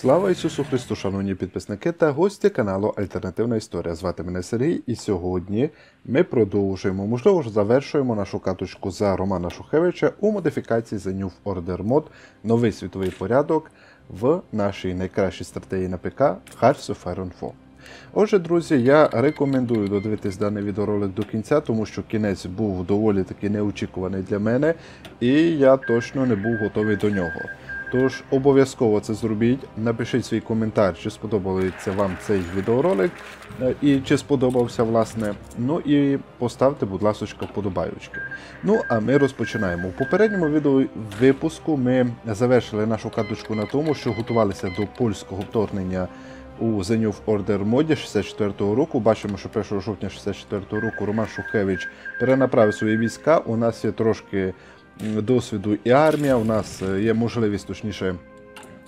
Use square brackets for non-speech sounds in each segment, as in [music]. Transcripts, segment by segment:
Слава Ісусу Христу, шановні підписники та гості каналу Альтернативна Історія. Звати мене Сергій, і сьогодні ми продовжуємо, можливо, завершуємо нашу каточку за Романа Шухевича у модифікації за New Order Mod Новий світовий порядок в нашій найкращій стратегії на ПК Hearts of Iron 4. Отже, друзі, я рекомендую додивитись даний відеоролик до кінця, тому що кінець був доволі таки неочікуваний для мене, і я точно не був готовий до нього. Тож обов'язково це зробіть. Напишіть свій коментар, чи сподобається вам цей відеоролик, е, і чи сподобався, власне. Ну і поставте, будь ласка, вподобайочки. Ну, а ми розпочинаємо. У попередньому відео випуску ми завершили нашу карточку на тому, що готувалися до польського вторгнення у The New Order моді 64-го року. Бачимо, що 1 жовтня 64-го року Роман Шухевич перенаправив свої війська. У нас є трошки досвіду і армія. У нас е, є можливість точніше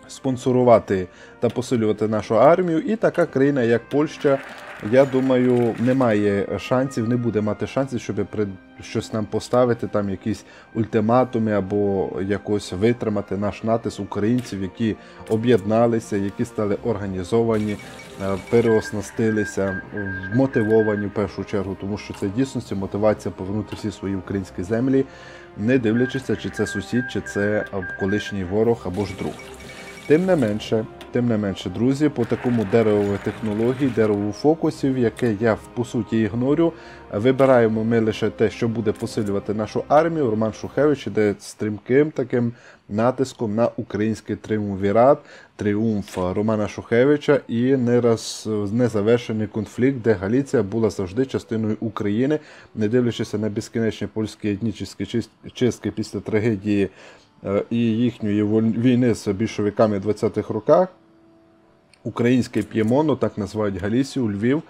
спонсорувати та посилювати нашу армію. І така країна, як Польща, я думаю, не має шансів, не буде мати шансів, щоб щось нам поставити, там якісь ультиматуми або якось витримати наш натиск українців, які об'єдналися, які стали організовані, е, переоснастилися, мотивовані в першу чергу, тому що це дійсності мотивація повернути всі свої українські землі, не дивлячись, чи це сусід, чи це колишній ворог або ж друг. Тим не менше, тим не менше, друзі, по такому деревовій технології, дереву фокусів, яке я по суті ігнорю, вибираємо ми лише те, що буде посилювати нашу армію. Роман Шухевич іде стрімким таким натиском на український триумвірат, тріумф Романа Шухевича і не раз незавершений конфлікт, де Галіція була завжди частиною України, не дивлячись на безкінечні польські етнічні чистки після трагедії. Е, і їхньої війни з більшовиками в 20-х роках, українське п'ємоно, так називають Галісію, Львів,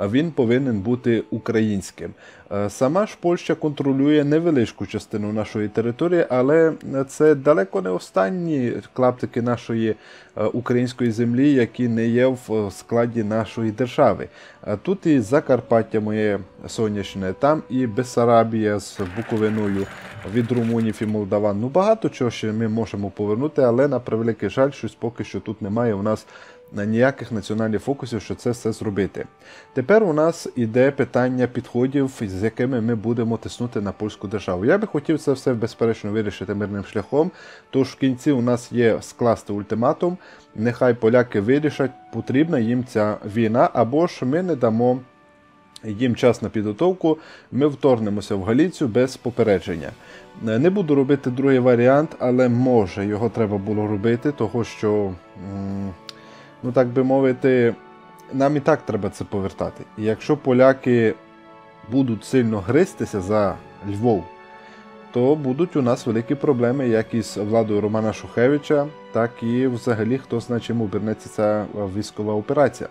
він повинен бути українським. Е, сама ж Польща контролює невеличку частину нашої території, але це далеко не останні клаптики нашої е, української землі, які не є в складі нашої держави. Е, тут і Закарпаття моє сонячне, там і Бесарабія з Буковиною від Румунів і Молдаван. Ну багато чого ще ми можемо повернути, але на превеликий жаль, щось поки що тут немає у нас ніяких національних фокусів, що це все зробити. Тепер у нас іде питання підходів, з якими ми будемо тиснути на польську державу. Я би хотів це все безперечно вирішити мирним шляхом. Тож в кінці у нас є скласти ультиматум. Нехай поляки вирішать, потрібна їм ця війна, або ж ми не дамо. Їм час на підготовку, ми вторгнемося в Галіцію без попередження. Не буду робити другий варіант, але може його треба було робити, того що ну так би мовити, нам і так треба це повертати. І якщо поляки будуть сильно гристися за Львов, то будуть у нас великі проблеми як із владою Романа Шухевича, так і взагалі хто знає, чим обернеться ця військова операція.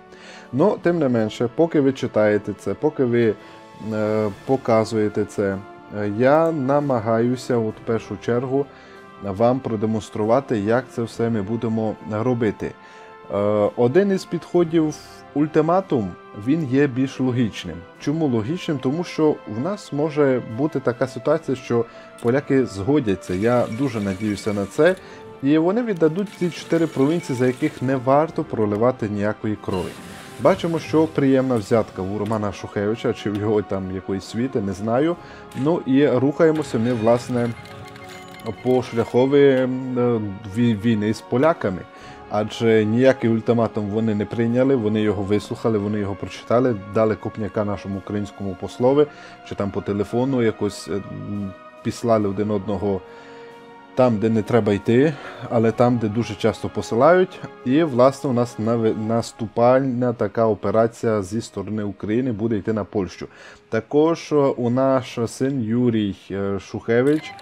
Ну, тим не менше, поки ви читаєте це, поки ви е, показуєте це, я намагаюся от в першу чергу вам продемонструвати, як це все ми будемо робити. Е, один із підходів ультиматум він є більш логічним. Чому логічним? Тому що в нас може бути така ситуація, що поляки згодяться. Я дуже надіюся на це. І вони віддадуть ці чотири провінції, за яких не варто проливати ніякої крові. Бачимо, що приємна взятка у Романа Шухевича чи в його там якоїсь світи, не знаю. Ну і рухаємося ми, власне, по шляхові е, війни з поляками адже ніякий ультиматум вони не прийняли, вони його вислухали, вони його прочитали, дали копняка нашому українському послові, чи там по телефону якось е, післали один одного там, де не треба йти, але там, де дуже часто посилають. І, власне, у нас наступальна така операція зі сторони України буде йти на Польщу. Також е, у наш син Юрій е, Шухевич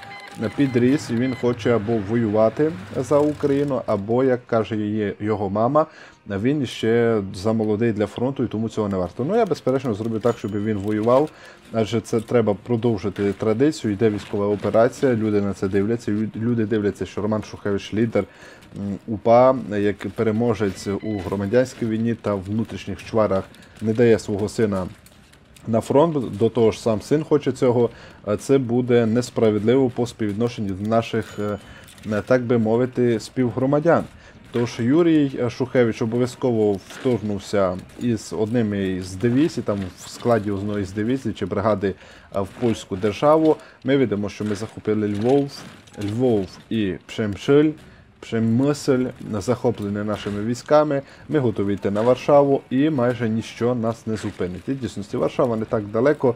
підріс, і він хоче або воювати за Україну, або, як каже її його мама, він ще замолодий для фронту і тому цього не варто. Ну я безперечно зроблю так, щоб він воював, адже це треба продовжити традицію. Йде військова операція. Люди на це дивляться. Люди дивляться, що Роман Шухевич лідер УПА, як переможець у громадянській війні та внутрішніх чварах, не дає свого сина на фронт, до того ж сам син хоче цього, це буде несправедливо по співвідношенню до наших, е, так би мовити, співгромадян. Тож Юрій Шухевич обов'язково вторгнувся із одним із дивізій, там в складі одної з дивізій чи бригади в польську державу. Ми видимо, що ми захопили Львов, Львов і Пшемшиль. Пшемисль захоплений нашими військами. Ми готові йти на Варшаву і майже ніщо нас не зупинить. І дійсності Варшава не так далеко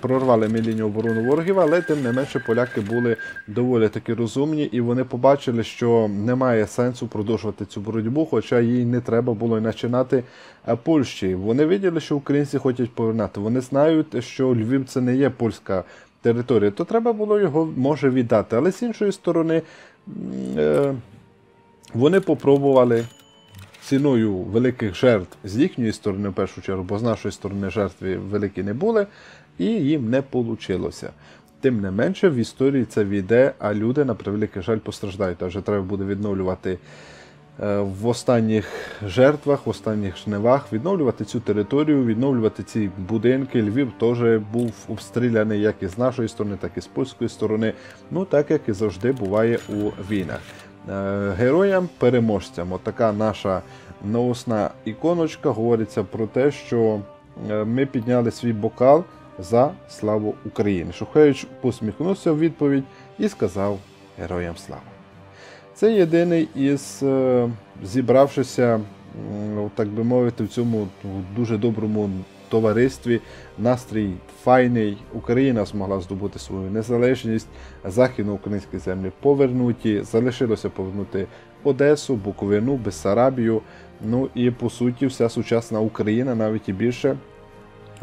прорвали ми лінію оборони ворогів, але тим не менше поляки були доволі таки розумні, і вони побачили, що немає сенсу продовжувати цю боротьбу, хоча їй не треба було й починати Польщі. Вони виділи, що українці хочуть повернути. Вони знають, що Львів це не є польська територія, то треба було його може віддати. Але з іншої сторони. Вони попробували ціною великих жертв з їхньої сторони, в першу чергу, бо з нашої сторони жертви великі не були, і їм не вийшло. Тим не менше, в історії це війде, а люди, на превеликий жаль, постраждають. А вже треба буде відновлювати е, в останніх жертвах, в останніх жнивах, відновлювати цю територію, відновлювати ці будинки. Львів теж був обстріляний як і з нашої сторони, так і з польської сторони. Ну так як і завжди буває у війнах. Е, героям-переможцям. Отака наша наосна іконочка говориться про те, що е, ми підняли свій бокал за славу України. Шухевич посміхнувся в відповідь і сказав Героям слава. Це єдиний із е, зібравшися, так би мовити, в цьому дуже доброму товаристві. Настрій файний. Україна змогла здобути свою незалежність, західноукраїнські землі повернуті. Залишилося повернути Одесу, Буковину, Бессарабію. Ну і по суті, вся сучасна Україна навіть і більше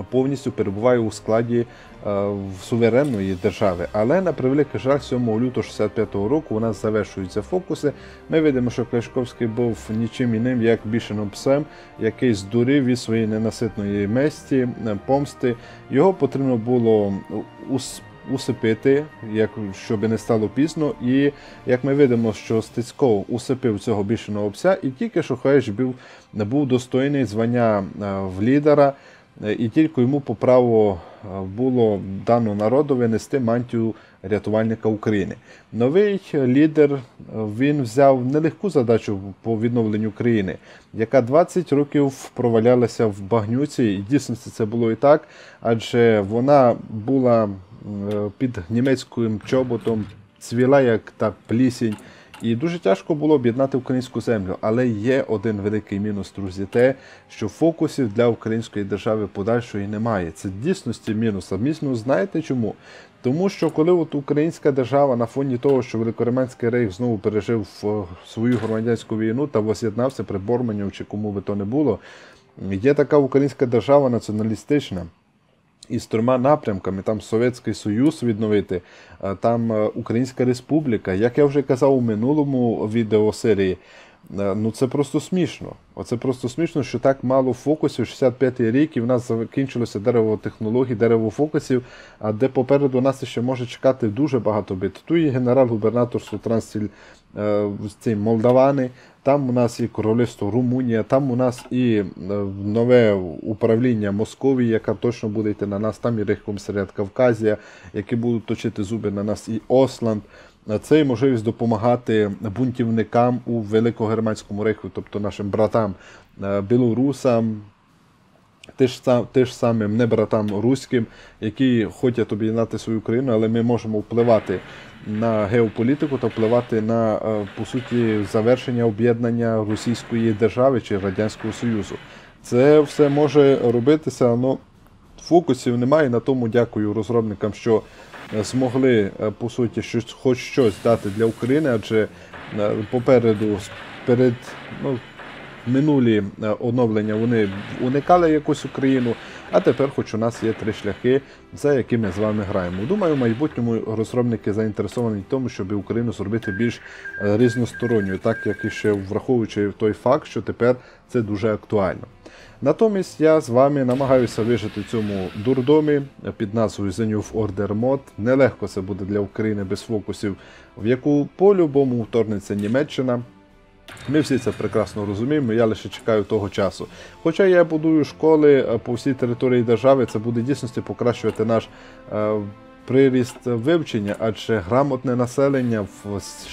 повністю перебуває у складі е, суверенної держави. Але на превеликий жаль, 7 лютого 65-го року у нас завершуються фокуси. Ми видимо, що Клешковський був нічим іним, як бішеним псем, який здурив від своєї ненаситної месті, е, помсти. Його потрібно було Усипити, як щоб не стало пізно, і як ми видимо, що Стецьков усипив цього бішеного пса, і тільки Хаєш був, був достойний звання е, в лідера. І тільки йому по праву е, було дано народу винести мантію рятувальника України. Новий лідер е, він взяв нелегку задачу по відновленню України, яка 20 років провалялася в багнюці. І дійсно це було і так, адже вона була е, під німецьким чоботом, цвіла як та плісінь. І дуже тяжко було об'єднати українську землю. Але є один великий мінус, друзі, те, що фокусів для української держави подальшої немає. Це дійсності мінус. А мінус знаєте чому? Тому що коли от українська держава на фоні того, що Великореманський рейх знову пережив е, свою громадянську війну та воз'єднався при Борманів чи кому би то не було, є така українська держава націоналістична із трьома напрямками, там Совєтський Союз відновити, там е, Українська Республіка. Як я вже казав у минулому відеосерії, е, ну це просто смішно. Оце просто смішно, що так мало фокусів. 65-й рік і в нас закінчилося дерево технологій, дерево фокусів, а де попереду нас ще може чекати дуже багато бит. Тут і генерал-губернатор Сутрансіль е, ці Молдавани, там у нас і королівство Румунія, там у нас і е, нове управління Московії, яка точно буде йти на нас, там і Рейхкомісаріат Кавказія, які будуть точити зуби на нас, і Осланд. Це і можливість допомагати бунтівникам у Великогерманському рейху, тобто нашим братам е, білорусам, те ж самим не братам руським, які хочуть об'єднати свою країну, але ми можемо впливати на геополітику та впливати на е, по суті завершення об'єднання Російської держави чи Радянського Союзу. Це все може робитися, але фокусів немає. На тому дякую розробникам, що змогли е, по суті щось, хоч щось дати для України, адже попереду перед ну, минулі оновлення вони уникали якусь Україну. А тепер, хоч у нас є три шляхи, за якими ми з вами граємо. Думаю, в майбутньому розробники заінтересовані в тому, щоб Україну зробити більш е, різносторонньою, так як і ще враховуючи той факт, що тепер це дуже актуально. Натомість я з вами намагаюся вижити цьому дурдомі під назвою The New Order Mod. Нелегко це буде для України без фокусів, в яку по-любому вторгнеться Німеччина. Ми всі це прекрасно розуміємо, я лише чекаю того часу. Хоча я будую школи е, по всій території держави, це буде дійсності покращувати наш е, приріст вивчення, адже грамотне населення в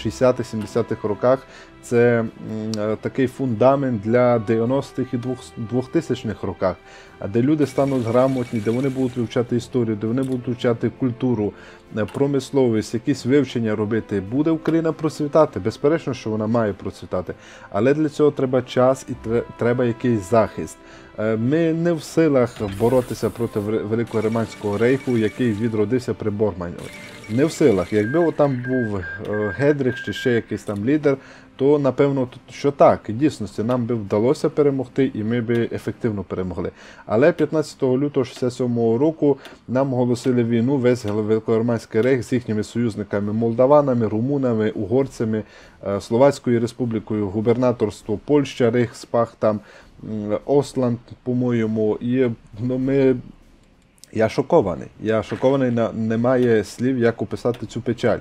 60-70-х роках це е, такий фундамент для 90-х і 2000-х роках, де люди стануть грамотні, де вони будуть вивчати історію, де вони будуть вивчати культуру, е, промисловість, якісь вивчення робити, буде Україна процвітати. Безперечно, що вона має процвітати. Але для цього треба час і треба якийсь захист. Е, Ми не в силах боротися проти Ве- Великого Риманського рейху, який відродився при Борманові. Не в силах. Якби там був е, Гедрих чи ще якийсь там лідер, то напевно що так, дійсності нам би вдалося перемогти, і ми би ефективно перемогли. Але 15 лютого 67 року нам оголосили війну весь Великороманський рейх з їхніми союзниками молдаванами, румунами, угорцями, е, Словацькою республікою, губернаторство Польща, Рейхспах там. Осланд, по-моєму, і ну, ми я шокований. Я шокований, немає слів, як описати цю печаль.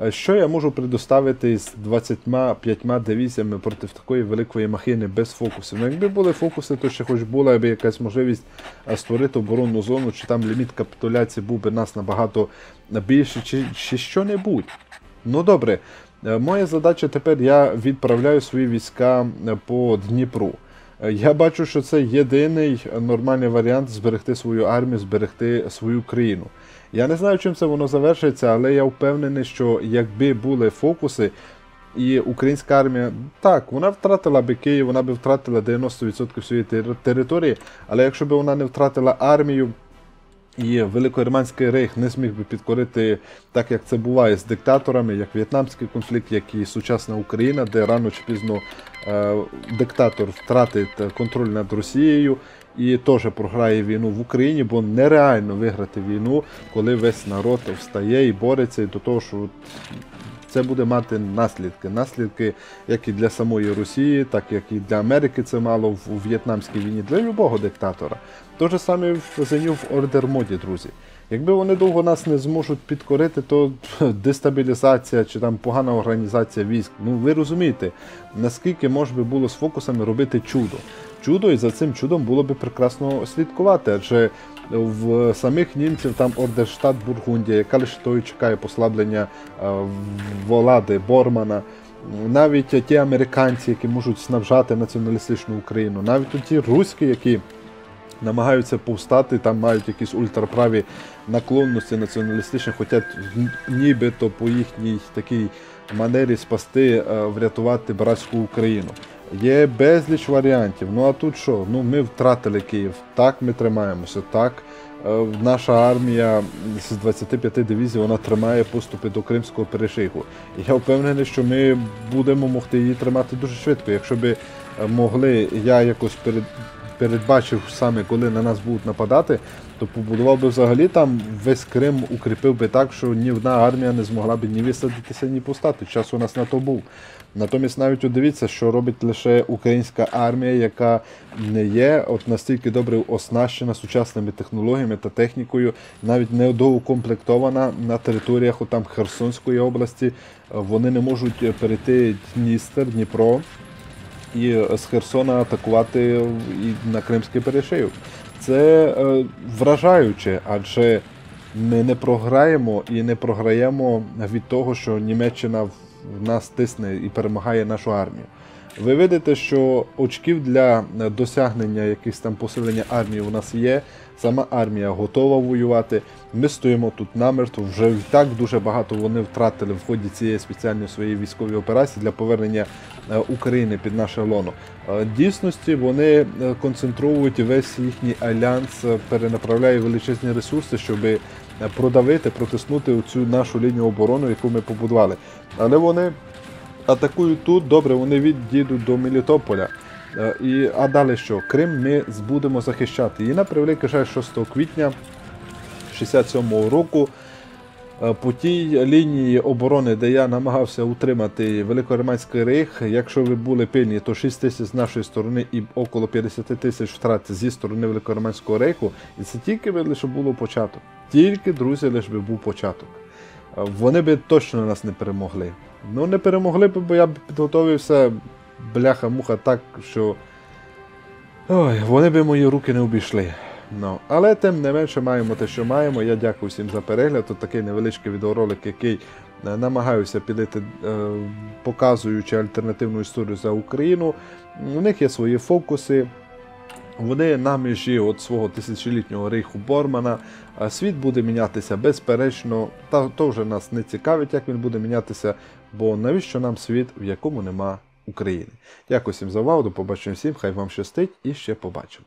Е, Що я можу предоставити з 25 дивізіями проти такої великої махини без фокусів? Ну, якби були фокуси, то ще хоч була б якась можливість е, створити оборонну зону, чи там ліміт капітуляції був би нас набагато більше, чи, чи що-небудь. Ну добре, Е, моя задача тепер я відправляю свої війська по Дніпру. Е, Я бачу, що це єдиний нормальний варіант зберегти свою армію, зберегти свою країну. Я не знаю, чим це воно завершиться, але я впевнений, що якби були фокуси, і українська армія, так, вона втратила би Київ, вона би втратила 90% своєї тери- території, але якщо б вона не втратила армію, і Великоірманський рейх не зміг би підкорити так, як це буває з диктаторами, як в'єтнамський конфлікт, як і сучасна Україна, де рано чи пізно е, диктатор втратить контроль над Росією і теж програє війну в Україні, бо нереально виграти війну, коли весь народ встає і бореться і до того, що це буде мати наслідки. Наслідки як і для самої Росії, так як і для Америки це мало в В'єтнамській війні, для любого диктатора. Те ж саме в New Order моді, друзі. Якби вони довго нас не зможуть підкорити, то [laughs] дестабілізація чи там погана організація військ. Ну ви розумієте, наскільки може би було з фокусами робити чудо. Чудо, і за цим чудом було би прекрасно слідкувати, адже в самих німців там Ордерштат Бургундія, яка лише той чекає послаблення е, влади Бормана. Навіть ті американці, які можуть снабжати націоналістичну Україну, навіть ті руські, які намагаються повстати, там мають якісь ультраправі наклонності націоналістичні, хочуть нібито по їхній такій манері спасти, е, врятувати братську Україну. Є безліч варіантів. Ну а тут що? Ну ми втратили Київ. Так, ми тримаємося. Так, е, наша армія з 25 дивізій вона тримає поступи до Кримського перешийку. І я впевнений, що ми будемо могти її тримати дуже швидко. Якщо би е, могли, я якось перед. Передбачив саме, коли на нас будуть нападати, то побудував би взагалі там весь Крим укріпив би так, що ні одна армія не змогла б ні висадитися, ні повстати. Час у нас на то був. Натомість навіть от дивіться, що робить лише українська армія, яка не є от настільки добре оснащена сучасними технологіями та технікою, навіть не доукомплектована на територіях отам Херсонської області. Вони не можуть перейти Дністер, Дніпро і з Херсона атакувати і на Кримський перешийок. Це е, вражаюче, адже ми не програємо і не програємо від того, що Німеччина в нас тисне і перемагає нашу армію. Ви видите, що очків для досягнення якихось там посилення армії у нас є. Сама армія готова воювати. Ми стоїмо тут намертво. Вже і так дуже багато вони втратили в ході цієї спеціальної своєї військової операції для повернення е, України під наше лоно. Е, Дійсності вони е, концентрують весь їхній альянс, перенаправляє величезні ресурси, щоб продавити, протиснути цю нашу лінію оборони, яку ми побудували. Але вони атакують тут, добре, вони відійдуть до Мелітополя. Е, І, а далі що? Крим ми будемо захищати. І на превеликий жаль 6 квітня 67-го року е, по тій лінії оборони, де я намагався утримати Великориманський рейх, якщо ви були пильні, то 6 тисяч з нашої сторони і около 50 тисяч втрат зі сторони Великориманського рейху. І це тільки лише було початок. Тільки, друзі, лише би був початок. Е, Вони би точно нас не перемогли. Ну, не перемогли б, бо я б підготовився бляха-муха так, що. Ой, вони би мої руки не обійшли. Ну, але тим не менше маємо те, що маємо. Я дякую всім за перегляд. Тут такий невеличкий відеоролик, який е, намагаюся підійти, е, показуючи альтернативну історію за Україну. У них є свої фокуси. Вони на межі от свого тисячолітнього рейху Бормана. Світ буде мінятися безперечно. Та то вже нас не цікавить, як він буде мінятися, бо навіщо нам світ, в якому нема України. Дякую всім за увагу, до побачення всім, хай вам щастить і ще побачимо.